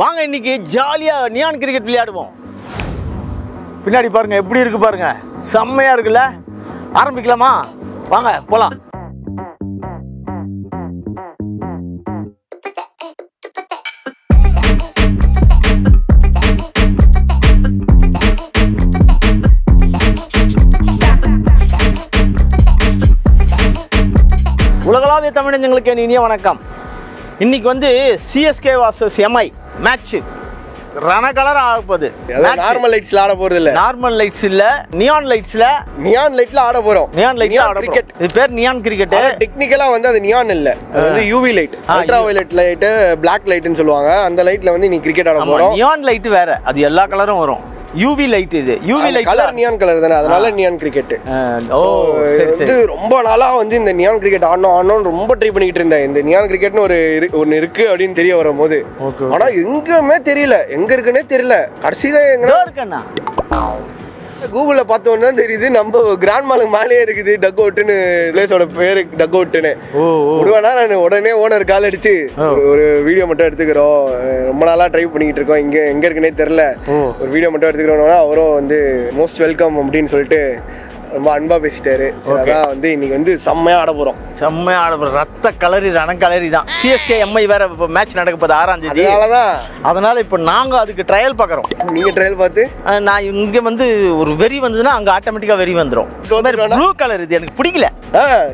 வாங்க இன்னைக்கு ஜாலியா நியான் கிரிக்கெட் விளையாடுவோம். பின்னாடி பாருங்க எப்படி இருக்கு பாருங்க. செம்மையா இருக்குல்ல? ஆரம்பிக்கலாமா? வாங்க போலாம். உலகளாவிய தமிழஞ்சங்களுக்கு இனிய வணக்கம். இன்னைக்கு வந்து சிஎஸ்கே வாசஸ் எம்ஐ மேட்ச் ரண கலர் ஆக போகுது நார்மல் லைட்ஸ்ல ஆட போறது இல்ல நார்மல் லைட்ஸ் இல்ல நியான் லைட்ஸ்ல நியான் லைட்ல ஆட போறோம். நியான் லைட்ல ஆட கிரிக்கெட் இது பேர் நியான் கிரிக்கெட் டெக்னிக்கலா வந்து அது நியான் இல்ல. அது வந்து UV light ultra violet light black லைட்னு சொல்லுவாங்க. அந்த லைட்ல வந்து நீ கிரிக்கெட் ஆட போறோம். நியான் லைட் வேற. அது எல்லா கலரும் வரும். யூவி லைட் இது. UV light colour neon colour தானே. அதனால நியான் கிரிக்கெட் ஓ வந்து ரொம்ப நாளா வந்து இந்த நியான் கிரிக்கெட் ஆடணும் ஆடணும் ரொம்ப ட்ரை பண்ணிட்டு இருந்தேன். இந்த நியான் கிரிக்கெட்னு ஒரு ஒன்னு இருக்கு அப்படின்னு தெரிய வரும்போது. ஆனா எங்குமே தெரியல. எங்க இருக்குன்னே தெரியல. கடைசியில எங்க இருக்கண்ணா கூகுள்ல பார்த்தோன்னு தான் தெரியுது நம்ம கிராண்ட் மாலுக்கு மேலேயே இருக்குது டக் அவுட்னு பிளேஸோட பேரு டக் ஓ விடுவேனா நான்? உடனே ஓனர் கால் அடிச்சு ஒரு- வீடியோ மட்டும் எடுத்துக்கிறோம். ரொம்ப நாளா ட்ரை பண்ணிட்டு இருக்கோம். இங்க எங்க இருக்குன்னே தெரியல. ஓ. ஒரு வீடியோ மட்டும் எடுத்துக்கிறோம்னா அவரும் வந்து மோஸ்ட் வெல்கம் அப்படின்னு சொல்லிட்டு ரொம்ப அன்பா பேசிட்டாரு. அதான் வந்து இன்னைக்கு வந்து செம்மையா ஆட போறோம். செம்மையா ஆட போற ரத்த கலரி ரண கலரி தான். சிஎஸ்கே எம்ஐ வேற இப்போ மேட்ச் நடக்க போகுது ஆறாம் தேதி. அதனாலதான். அதனால இப்போ நாங்க அதுக்கு ட்ரையல் பார்க்குறோம். நீங்க ட்ரையல் பார்த்து? நான் இங்க வந்து ஒரு வெறி வந்ததுன்னா அங்க ஆட்டோமேட்டிக்கா வெறி தோத்துருவானா? ப்ளூ கலர் இது எனக்கு பிடிக்கல.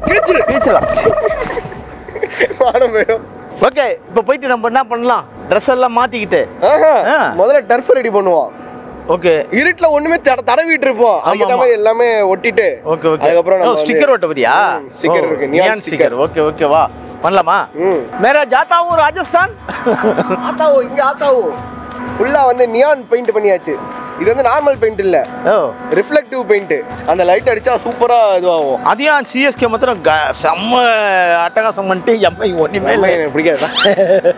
கிழிச்சிடலாம். ஓகே இப்போ போயிட்டு நம்ம என்ன பண்ணலாம்? ட்ரெஸ் எல்லாம் மாத்திக்கிட்டு. முதல்ல டர்ஃப் ரெடி பண்ணுவோம். ஓகே இருட்டுல ஒண்ணுமே தட- தடவிட்டு இருப்போம் அதுக்கேற்ற ஆமா. மாதிரி எல்லாமே ஒட்டிட்டு ஓகே ஓகே அதுக்கப்புறம் ஸ்டிக்கர் ஓட்ட வரியா ஸ்டிக்கர் இருக்கு. நியான் ஸ்டிக்கர் ஓகே ஓகே வா. பண்ணலாமா? மேரா ஜாத்தா ஹூ ராஜஸ்தான்? ஆத்தாவோ இங்க ஆத்தாவோ? ஃபுல்லா வந்து நியான் பெயிண்ட் பண்ணியாச்சு. இது வந்து நார்மல் பெயிண்ட் இல்ல. ரிஃப்ளெக்டிவ் பெயிண்ட் அந்த லைட் அடிச்சா சூப்பரா இதுவாகும். அதையும் சிஎஸ்கே மாத்திரம் செம்ம அட்டகாசம் பண்ணிட்டு எம்ஐ ஒன்றுமே இல்லை. எனக்கு பிடிக்காது.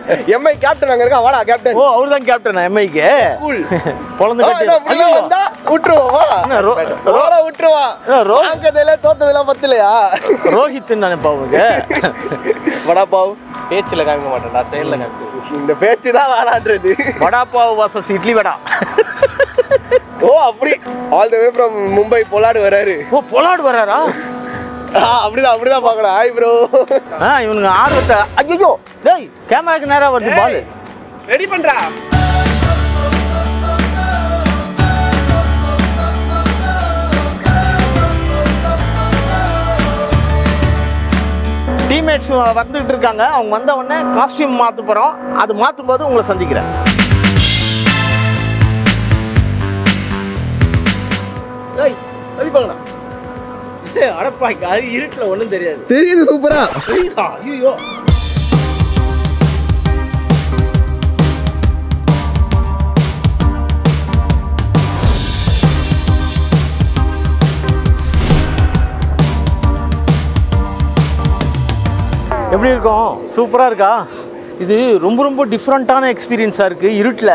எம்ஐ கேப்டன் அங்க இருக்கா? வாடா கேப்டன் ஓ அவர் தான் கேப்டன் எம்ஐக்கு குழந்தை கட்டி. வந்தா விட்டுருவோம் வா. என்ன ரோ- ரோல விட்டுருவா. என்ன ரோ- ஆங்கதையில தோத்ததெல்லாம் பத்தலையா? ரோஹித் நினைப்பா அவங்க வடா பாவ் பேச்சில் காமிக்க மாட்டேன்டா செயலில் காமிக்க இந்த பேச்சு தான் வேணான்றது வடா பாவ் வாசஸ் இட்லி வடா. ஓ அப்படி. All the way from Mumbai Pollard வராரு. ஓ பொலாடு வராரா? ஆ, அப்படிதான் அப்படிதான் பாக்கணும் ஹாய் ப்ரோ ஆ இவனுங்க ஆர்வத்தை ஐயோ டேய் கேமராக்கு நேரா வருது பால். ரெடி பண்றா? டீம்மேட்ஸ் வந்துட்டு இருக்காங்க. அவங்க வந்த உடனே காஸ்டியூம் மாத்த போறோம். அது மாத்தும் போது உங்களை சந்திக்கிறேன். அடப்பாய்க்கு அது இருட்டுல ஒண்ணும் தெரியாது. தெரியுது சூப்பரா. தெரியுதா? ஐயோ எப்படி இருக்கும் சூப்பராக இருக்கா? இது ரொம்ப ரொம்ப டிஃப்ரெண்ட்டான எக்ஸ்பீரியன்ஸாக இருக்குது இருட்டில்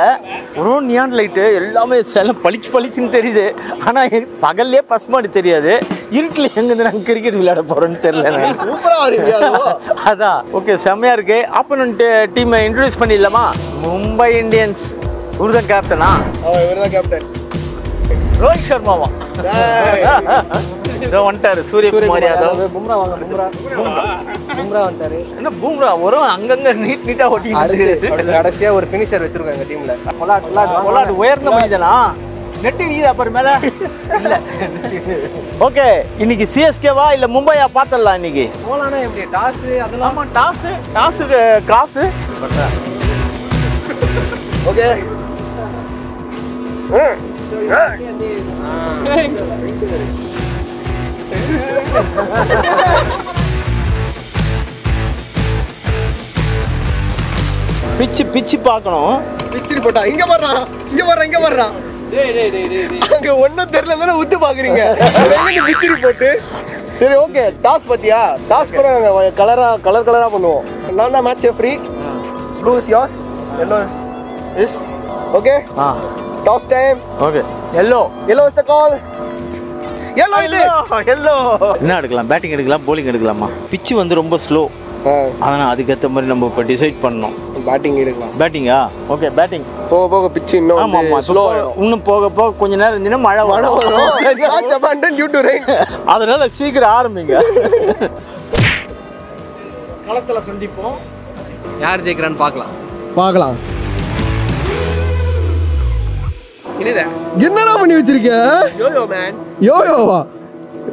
ஒரு நியான் லைட்டு எல்லாமே செல்லம் பளிச்சு பளிச்சுன்னு தெரியுது. ஆனால் பகல்லே பசுமாடி தெரியாது. இருட்டில் எங்கேருந்து நாங்கள் கிரிக்கெட் விளையாட போகிறோன்னு தெரியல எனக்கு. சூப்பரா ஆடுறீங்க அதான். ஓகே செம்மையா இருக்கு. ஆப்போனன்ட் டீமை இன்ட்ரடியூஸ் பண்ணிடலாமா? மும்பை இந்தியன்ஸ். உருதன் கேப்டனா இவர்தான் கேப்டன் ரோஹித் சர்மாவா? இதோ வந்துட்டாரு. சூரியகுமார் யாதவ். பும்ரா வாங்க பும்ரா. பும்ரா. வந்துட்டாரு. என்ன பூம்ரா? வரும் அங்கங்க நீட் நீட்டா அடுத்து கடைசியா ஒரு ஃபினிஷர் வச்சிருக்கோம் எங்க டீம்ல பொலாட் பொலாட் கொலாடு உயர்ந்த மனிதனா? நெட்டு நீது அப்புறம் மேல? இல்ல. ஓகே இன்னைக்கு சிஎஸ்கேவா இல்ல மும்பையா பாத்திரலாம் இன்னைக்கு? போலானா எப்படி? டாஸ் அதெல்லாம் ஆமா டாஸ் டாஸுக்கு காசு ஓகே. பிச்சு பிச்சு பார்க்கணும். பிச்சிரி போட்டா இங்க வர்றான் இங்க வர்றான் இங்க வர்றான் டேய் டேய் டேய் டேய் டேய். அங்க ஒண்ணும் தெரியல தானே உத்து பாக்குறீங்க பிச்சிரி போட்டு. சரி ஓகே டாஸ் பாத்தியா? டாஸ் கூட நாங்க கலரா கலர் கலரா பண்ணுவோம். நான் தான் match free blue is yours yellow is okay ah. Toss time okay yellow yellow is the call yellow yellow. என்ன எடுக்கலாம்? பேட்டிங் எடுக்கலாம் bowling எடுக்கலாமா? பிச்சு வந்து ரொம்ப ஸ்லோ அதனால் அதுக்கேற்ற மாதிரி நம்ம இப்போ டிசைட் பண்ணோம் பேட்டிங் எடுக்கலாம். பேட்டிங்கா ஓகே பேட்டிங் போக போக பிச்சு இன்னும் ஆமாம் ஆமாம் ஸ்லோ இன்னும் போக போக கொஞ்ச நேரம் இருந்தீங்கன்னா மழை மழை வரும். due to rain. அதனால சீக்கிரம் ஆரம்பிங்க. களத்துல சந்திப்போம். யார் ஜெயிக்கிறான்னு பார்க்கலாம். பார்க்கலாம். என்னடா? பண்ணி வச்சிருக்க? யோயோ மேன் யோயோவா?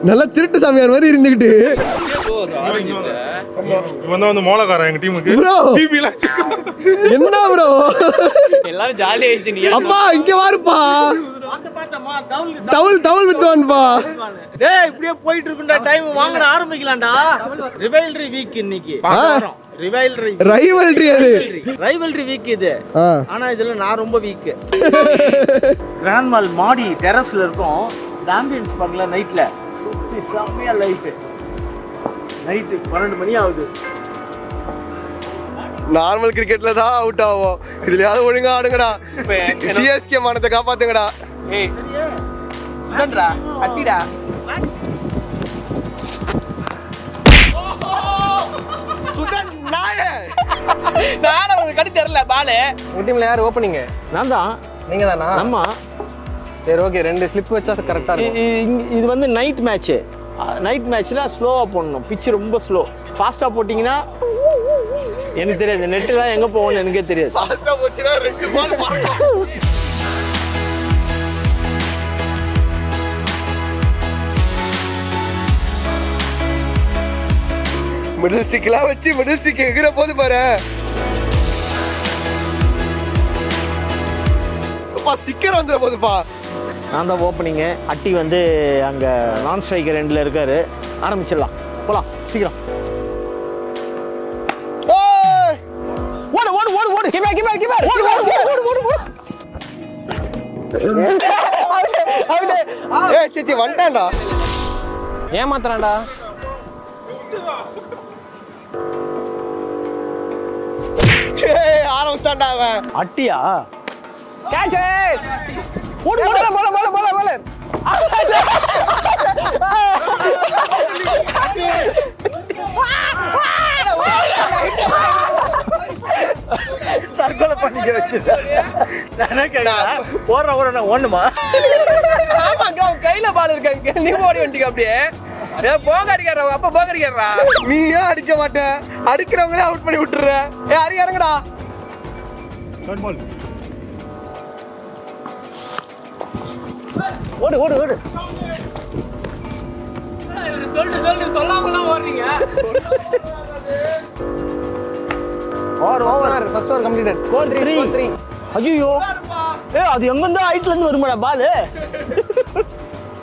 நல்லா திருட்டு சாமியார் மாதிரி இருந்துகிட்டு. இவன் வந்து மோளக்காரன் எங்க டீமுக்கு ப்ரோ. என்ன ப்ரோ? எல்லாரும் ஜாலி ஆயிடுச்சு நீ அப்பா இங்க வாருப்பா. டவுல் டவுல் வித்துவான்பா டேய் இப்படியே போயிட்டு டைம் வாங்கட ஆரம்பிக்கலாம்டா. ரிவைல்ரி வீக் இன்னைக்கு. ரிவைல்ரி ரைவல்ரி அது. ரைவல்ரி வீக் இது. ஆனா இதுல நான் ரொம்ப வீக் கிராண்ட் மால் மாடி டெரஸ்ல இருக்கும். ஆம்பியன்ஸ் பார்க்கல நைட்ல சுத்தி செம்மையா லைட்டு நைட்டு பன்னெண்டு மணி ஆகுது. நார்மல் கிரிக்கெட்ல தான் அவுட் ஆகும் இதுலயாவது ஒழுங்கா ஆடுங்கடா. சிஎஸ்கே மானத்தை காப்பாத்துங்கடா. ஏய் சுதன்ரா கட்டிடா சுதன் நாயே நானும் உங்களுக்கு கட்டி தரல பாலு. உங்க டீம்ல யார் ஓப்பனிங் நான் தான். நீங்க தானா? ஆமா சரி ஓகே ரெண்டு ஸ்லிப் வச்சா கரெக்டா இருக்கும். இது வந்து நைட் மேட்ச்சு நைட் மேட்ச்சில் ஸ்லோவாக போடணும். பிச்சு ரொம்ப ஸ்லோ ஃபாஸ்ட்டாக போட்டிங்கன்னா எனக்கு தெரியாது. நெட்டு தான் எங்கே போகணும்னு எனக்கே தெரியாது. மிடில் ஸ்டிக்லாம் வச்சு மிடில் ஸ்டிக் எகிற போது பாரு. ஸ்டிக்கர் வந்துட போதுப்பா. நான் தான் ஓப்பனிங்கு அட்டி வந்து அங்கே நான் ஸ்ட்ரைக்கர் ரெண்டில் இருக்காரு. ஆரம்பிச்சிடலாம். போகலாம் சீக்கிரம்! ஓடு ஓடு ஓடு ஓடு. கீப்பர் கீப்பர் கீப்பர் ஓடு ஓடு ஓடு ஓடு ஓடு ஏய் சேச்சி வந்துட்டான்டா. ஏமாத்துறான்டா. அவன். அட்டியா? கேட்ச் போல போல போல தற்கொலை பண்ணிக்க வச்சுட்டேன் நானே கேட்குறேன் ஓடுற ஓடுற ஒண்ணுமா அவன் கையில பால் இருக்காங்க நீ ஓடி வந்துட்டீங்க அப்படியே? ஏ போக அடிக்கிறா அப்ப போக அடிக்கிறா. நீ ஏன் அடிக்க மாட்ட. அடிக்கிறவங்களே அவுட் பண்ணி விட்டுற ஏ இறங்குடா. ஓடு ஓடு ஓடு. சொல்லிட்டு சொல்லிட்டு சொல்லாமலாம் ஓடுறீங்க. Over over first over completed goal 3 goal 3 ஐயோ ஏ அது எங்கிருந்து ஹைட்ல இருந்து வருமாடா பால்?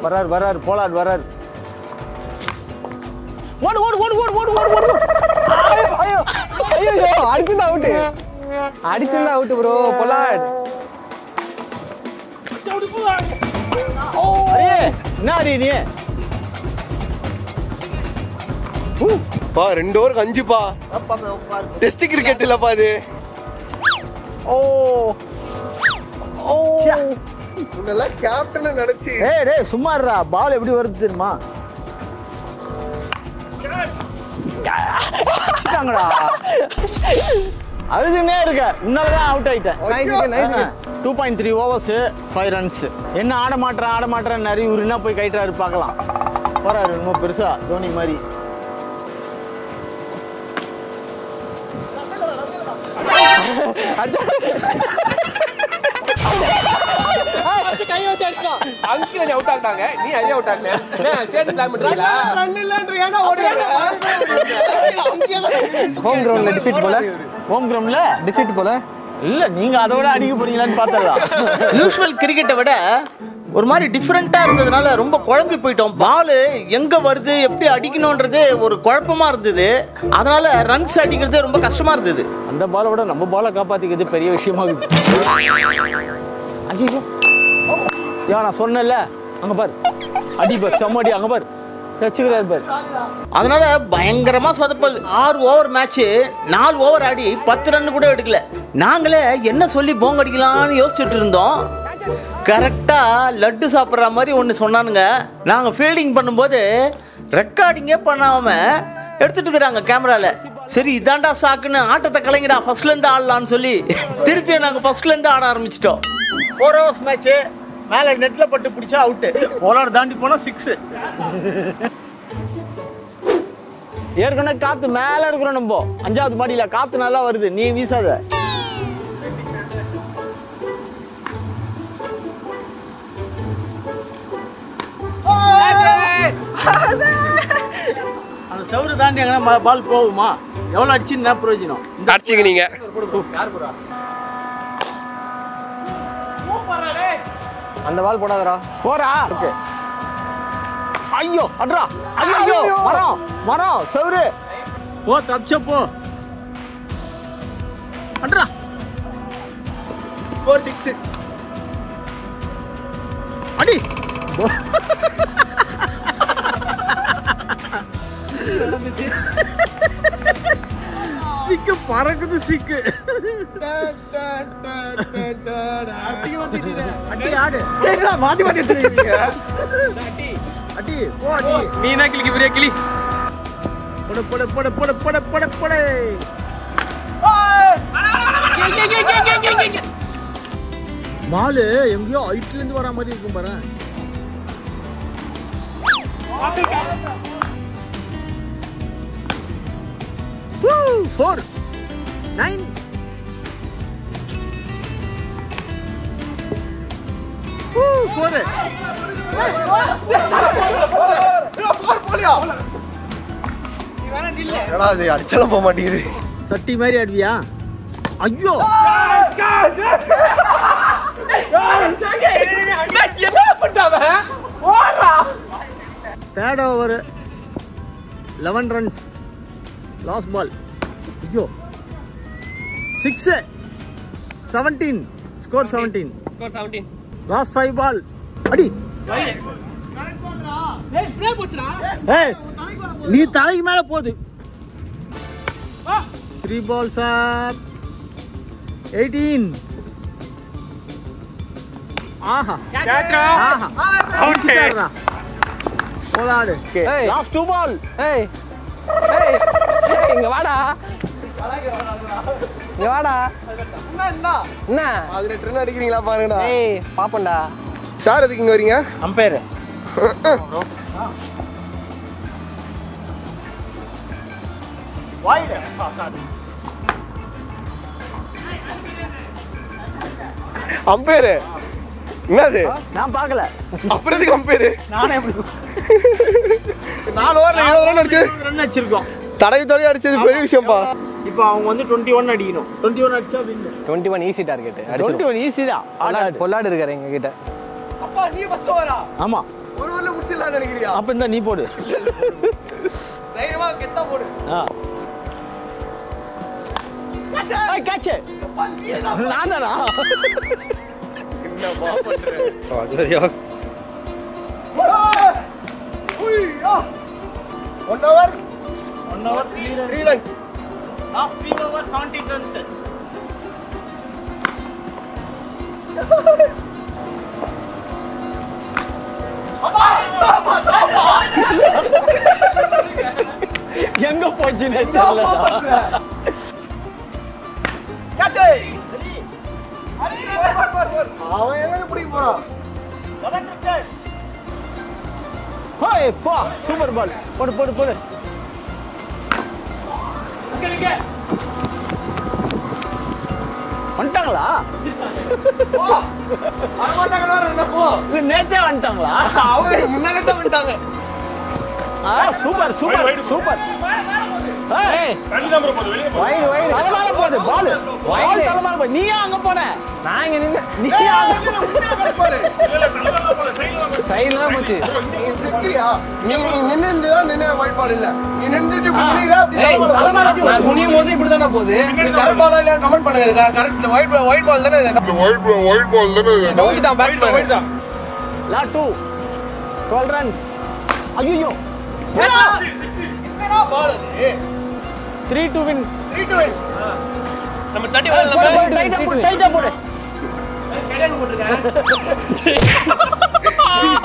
வராரு வராரு போலார் வராரு ஓடு ஓடு ஐயோ ஐயோ அடிச்சுதான் அவுட் அடிச்சுதான் அவுட் ப்ரோ பொலாட் என்ன அரே நீ? பா ரெண்டு ஓவருக்கு அஞ்சுப்பா. டெஸ்ட் கிரிக்கெட் இல்லப்பா இது ஓ. ஓ. உன்னெல்லாம் கேப்டன் நினைச்சு. ஏய் டேய் சும்மா இருடா. பால் எப்படி வருது தெரியுமா? அடிச்சிட்டாங்கடா அழுதுனே இருக்க. உன்னாலதான் அவுட் ஆயிட்டேன். Nice nice two point three overs five runs என்ன ஆட மாட்டேன் ஆட மாட்டேன் நிறைய என்ன போய் கைட்டாரு பார்க்கலாம். போறாரு ரொம்ப பெருசா தோனி மாதிரி. கை அங்கிள் அவுட் ஆட்டாங்க நீ அள்ளி அவுட் ஆகல சேர்த்து கிளைம் பண்றீங்களா? ஹோம் கிரவுண்ட்ல டிஃபீட் போல? ஹோம் கிரவுண்ட்ல டிஃபீட் போல? இல்ல நீங்க அதோட அடிக்க போறீங்களான்னு பார்த்தலாம் யூஸ்வல் கிரிக்கெட்டை விட ஒரு மாதிரி டிஃப்ரெண்ட்டாக இருந்ததுனால ரொம்ப குழம்பி போயிட்டோம். பால் எங்கே வருது எப்படி அடிக்கணுன்றது ஒரு குழப்பமா இருந்தது. அதனால ரன்ஸ் அடிக்கிறது ரொம்ப கஷ்டமா இருந்தது. அந்த பாலை விட நம்ம பாலை காப்பாற்றிக்கிறது பெரிய விஷயமா இருக்குது ஐயோ ஏன் நான் சொன்னேன்ல. அங்கே பாரு. அடி பார் செம்ம அடி அங்கே பாரு. தச்சுக்கிறார் பாரு. அதனால பயங்கரமா சொதப்பல். ஆறு ஓவர் மேட்ச் நாலு ஓவர் ஆடி பத்து ரன் கூட எடுக்கல. நாங்களே என்ன சொல்லி போங்க அடிக்கலாம்னு யோசிச்சுட்டு இருந்தோம். கரெக்டா லட்டு சாப்பிட்ற மாதிரி ஒன்று சொன்னானுங்க. நாங்கள் ஃபீல்டிங் பண்ணும்போது ரெக்கார்டிங்கே பண்ணாம எடுத்துட்டு இருக்கிறாங்க கேமரால சரி இதாண்டா சாக்குன்னு ஆட்டத்தை கலைங்கடா ஃபர்ஸ்ட்லேருந்து ஆடலான்னு சொல்லி திருப்பியும் நாங்கள் ஃபர்ஸ்ட்லேருந்து ஆட ஆரம்பிச்சிட்டோம். ஃபோர் ஹவர்ஸ் மேட்ச்சு மேல நெட்ல பட்டு பிடிச்சா அவுட்டு போலார் தாண்டி போனா சிக்ஸ் ஏற்கனவே காத்து மேல இருக்கிறோம் நம்ம. அஞ்சாவது மாடியில காத்து நல்லா வருது. நீ வீசாத. அந்த செவரு தாண்டி எங்கன்னா பால் போகுமா? எவ்வளோ அடிச்சு என்ன பிரயோஜனம்? அடிச்சுக்க நீங்க அந்த பால் போடாதடா. போறா ஓகே. ஐயோ அட்ரா. ஐயோ மரம் மரம் செவரு. போ தப்பிச்ச போ. அட்ரா. ஸ்கோர் சிக்ஸ் அடி. ஸ்டிக்கு பறக்குது ஸ்டிக்கு. ஏய்டா, மாத்தி மாத்தி அடி போ அடி நீ என்ன கிளிக்கு பெரிய கிளி? போடு போடு போடு போடு போடு போடு போடு. மாலு எங்கேயோ ஹைட்ல இருந்து வர மாதிரி இருக்கும் பாரு. ஃபோர் நைன் அடிச்சாலும் போக மாட்டேங்குது. சட்டி மாதிரி ஆடுவியா? ஐயோ! Third over eleven runs last ball ஐயோ. Six seventeen score seventeen score 17 last five ball அடி. நீ தலைக்கு மேல போகுது த்ரீ பால்ஸ் அப் எயிட்டீன் ஆஹா. ஆஹா. போலாடு லாஸ்ட் டூ பால் ஏய். ஏய். ஏய், இங்க வாடா. இங்க வாடா. என்ன? அதுல ட்ரெயின் அடிக்கிறீங்களா பாருங்கடா. ஏய் பாப்பண்டா சார் எதுக்கு இங்க வரீங்க? அம்பையர் அம்பேரு என்னது? நான் பார்க்கல. அப்புறம் எதுக்கு அம்பேரு நானே நாலு ஓவர்ல இருபது ரன் அடிச்சு ரன் அடிச்சிருக்கோம். தடவி தடவி அடிச்சது பெரிய விஷயம்ப்பா. இப்போ அவங்க வந்து டுவெண்ட்டி ஒன் அடிக்கணும். டுவெண்ட்டி ஒன் அடிச்சா win twenty one easy target twenty one easy தான். ஆடாது பொல்லாடு இருக்காரு எங்க கிட்ட அப்பா நீ ஃபர்ஸ்ட் ஓவரா? ஆமா. ஒரு ஓவர்ல முடிச்சிடலாம் நினைக்கிறியா? அப்ப இந்த நீ போடு. தைரியமா கெத்தா போடு. ஆ. கேட்ச் நானா என்னப்பா one over one hour three run last three over seventeen runs எங்க போச்சுன்னு தெரியல கேட்ச் அவன் எங்க பிடிக்க போறான்? ஹோய் பா சூப்பர் பால் போடு போடு போடு. வந்துட்டாங்களா? என்ன போ. இல்ல நேத்தே வந்துட்டாங்களா? அவங்க முன்னாடி தான் வந்துட்டாங்க. ஆ சூப்பர் சூப்பர் சூப்பர். Bro போகுது பால். பால் தலைமையில போகுது. நீ ஏன் அங்க போன? நான் இங்க நின்னு நீ ஏன் அங்க இல்ல, இல்ல, தண்ணி தான் போகுது, side ல தான் போகுது. சைடுல தான் போச்சு நீ நீ நின்னு இருந்தா நின்னு ஒயிட் பால் இல்ல நீ நின்னுட்டு நான் குனியும் போது இப்படி தானே போகுது. கரெக்ட் பாலா இல்லையா? கமெண்ட் பண்ணுங்க. Correct wide ball wide ball தானே இது? ஒயிட் பால் ஒயிட் பால் தானே Wide தான், பேட்ஸ்மேன் தான். லா டூ டுவெல் ரன்ஸ் ஐயோ என்னடா பால் அது? Three to win three to win நம்ம தட்டி போடு போடு டைட்டா போடு டைட்டா போடு.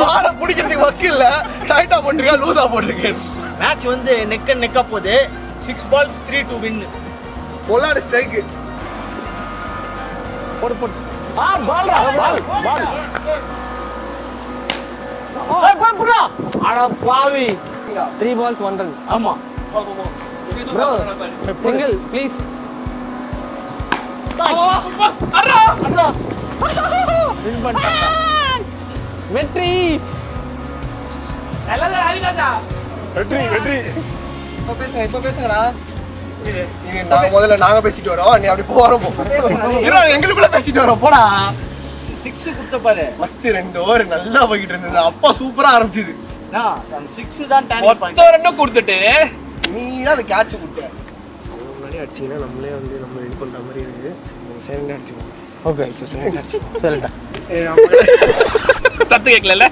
பால பிடிக்கிறதுக்கு வக்கு இல்ல டைட்டா போட்டிருக்கா லூசா போட்டிருக்கேன் மேட்ச் வந்து நெக் அண்ட் நெக்கா போகுது. Six balls three to win பொல்லாடு strike போடு போடு. ஆ பால் பால் பால் ஏய் பாப்புடா அட பாவி. த்ரீ பால்ஸ் ஒன் ரன் ஆமா. ப்ரோ சிங்கிள் ப்ளீஸ் வெற்றி வெற்றி வெற்றி இப்போ பேசுங்க இப்போ பேசுங்கடா. நாங்க முதல்ல நாங்க பேசிட்டு வரோம். நீ அப்படி போறோம் எங்களுக்குள்ள பேசிட்டு வரோம். போடா. சிக்ஸ் கொடுத்த பாரு. ஃபர்ஸ்ட் ரெண்டு ஓவர் நல்லா போய்கிட்டு இருந்தது. அப்பா சூப்பரா ஆரம்பிச்சது. சிக்ஸ் தான் மொத்தம் ரெண்டும் கொடுத்துட்டு. நீ தான் அந்த கேட்ச் கொடுத்த முன்னாடி அடிச்சீங்கன்னா நம்மளே வந்து நம்ம இது பண்ற மாதிரி இருக்கு. சைலண்டா அடிச்சுக்கோங்க ஓகே இப்போ சைலண்டா அடிச்சு சரிடா சத்து கேட்கல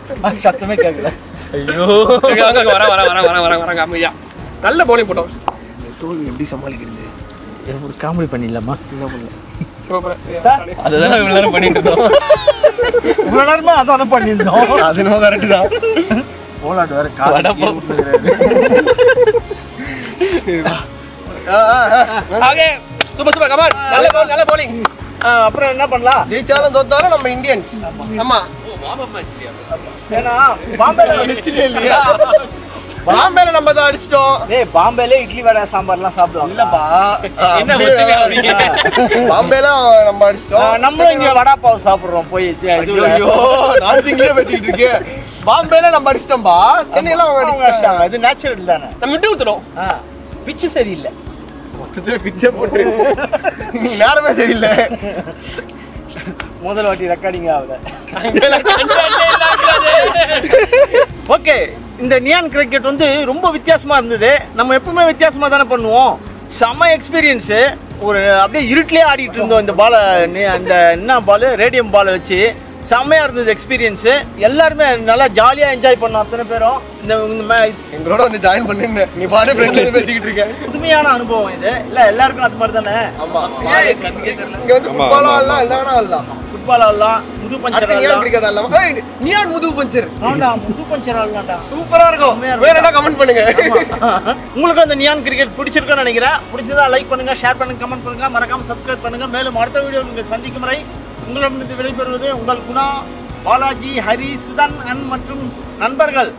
சத்தமே கேட்கல. ஐயோ. வர வர வர வர வர வர அமைதியா நல்ல bowling போட்டோம். தோல்வி எப்படி சமாளிக்கிறது? ஒரு காமெடி பண்ணிடலாமா? என்ன பண்ணல அதுதான் இவ்வளவு நேரம் பண்ணிட்டு இருந்தோம். இவ்வளோ நேரமா அதான் பண்ணியிருந்தோம். அது நம்ம கரெக்ட் தான். போலாட்டு வேற ஆ. Okay super super. Come on நல்ல ball நல்ல bowling. அப்புறம் என்ன பண்ணலாம்? ஜெயிச்சாலும் தோத்தாலும் நம்ம இந்தியன்ஸ் ஆமா. ஏன்னா பாம்பேல இல்லையா? பாம்பேல நம்ம தான் அடிச்சிட்டோம். டேய் பாம்பேல இட்லி வடை சாம்பார்லாம் சாப்பிடுவாங்க இல்லப்பா. என்ன? பாம்பேல நம்ம அடிச்சிட்டோம். நம்மளும் இங்க வடா பாவ் சாப்பிடுறோம். போய். ஐயோ நான் திங்கிலே பேசிட்டு இருக்கேன். பாம்பேல நம்ம அடிச்சிட்டோம்பா. சென்னையில அவங்க அடிச்சிட்டாங்க. அடிச்சாங்க. அது நேச்சுரல் தானே? நம்ம விட்டு கொடுத்துட்டோம். பிச்சு சரியில்லை. மொத்தத்துல பிச்சை போட்டு. நேரமே சரியில்லை. முதல் வாட்டி ரெக்கார்டிங் இல்லாதது. ஓகே இந்த நியான் கிரிக்கெட் வந்து ரொம்ப வித்தியாசமா இருந்தது. நம்ம எப்பவுமே வித்தியாசமா தானே பண்ணுவோம். செம எக்ஸ்பீரியன்ஸு ஒரு அப்படியே இருட்டிலே ஆடிட்டு இருந்தோம் இந்த பாலை அந்த என்ன பால் ரேடியம் பாலை வச்சு. செம்மையா இருந்தது எக்ஸ்பீரியன்ஸு எல்லாருமே நல்லா ஜாலியாக என்ஜாய் பண்ணோம் அத்தனை பேரும். இந்த எங்களோட வந்து ஜாயின் பண்ணுன்னு நீ பாட்டு ஃப்ரெண்ட்ல பேசிக்கிட்டு இருக்க. புதுமையான அனுபவம் இது. இல்ல எல்லாருக்கும் அது மாதிரி தானே? ஆமா. இங்க வந்து ஃபுட்பால் ஆடலாம் வேணா ஆடலாம் ஃபுட்பால் ஆடலாம் முது பஞ்சர் ஆடலாம் கிரிக்கெட் ஆடலாம் ஏய் நியான் முதுகு பஞ்சர் ஆண்டா முது பஞ்சர் ஆடலாம்டா சூப்பரா இருக்கும். வேற என்ன கமெண்ட் பண்ணுங்க. உங்களுக்கு அந்த நியான் கிரிக்கெட் பிடிச்சிருக்குன்னு நினைக்கிறேன். பிடிச்சதா லைக் பண்ணுங்க ஷேர் பண்ணுங்க கமெண்ட் பண்ணுங்க. மறக்காம சப்ஸ்கிரைப் பண்ணுங்க. மேலும் அடுத்த வீடியோ நீங்கள் சந்திக்கும் வரை உங்களிடமிருந்து விடைபெறுவது உங்கள் குணா பாலாஜி ஹரி சுதன் அன் மற்றும் நண்பர்கள்.